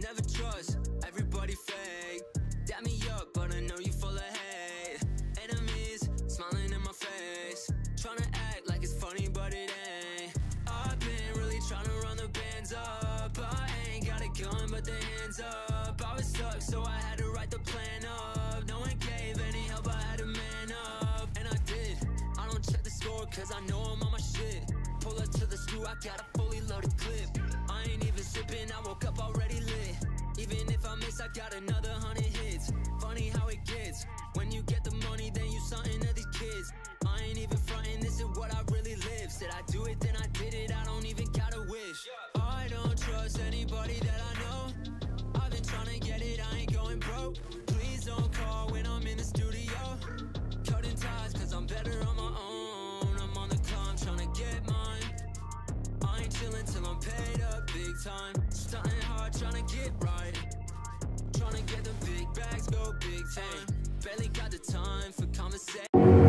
never trust everybody fake. Dab me up, but I know you full of hate. Enemies smiling in my face, trying to act like it's funny, but it ain't. I've been really trying to run the bands up. I ain't got a gun, but the hands up. I was stuck, so I had to write the plan up. No one gave any help, I had to man up, and I did. I don't check the score, cause I know I'm on my shit. Pull up to the school, I got a fully loaded clip. I ain't even sipping, I woke up got another hundred hits. Funny how it gets. When you get the money, then you something to these kids. I ain't even fronting, this is what I really live. Said I do it, then I did it, I don't even gotta wish. I don't trust anybody that I know. I've been trying to get it, I ain't going broke. Please don't call when I'm in the studio. Cutting ties, cause I'm better on my own. I'm on the climb, trying to get mine. I ain't chillin' till I'm paid up big time. Stunting hard, trying to get right time Barely got the time for conversation